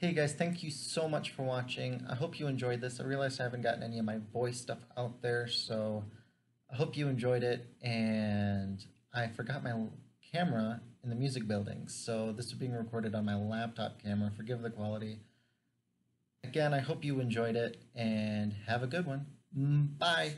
Hey guys, thank you so much for watching. I hope you enjoyed this. I realized I haven't gotten any of my voice stuff out there, so I hope you enjoyed it. And I forgot my camera in the music building, so this is being recorded on my laptop camera. Forgive the quality. Again, I hope you enjoyed it and have a good one. Mm, bye.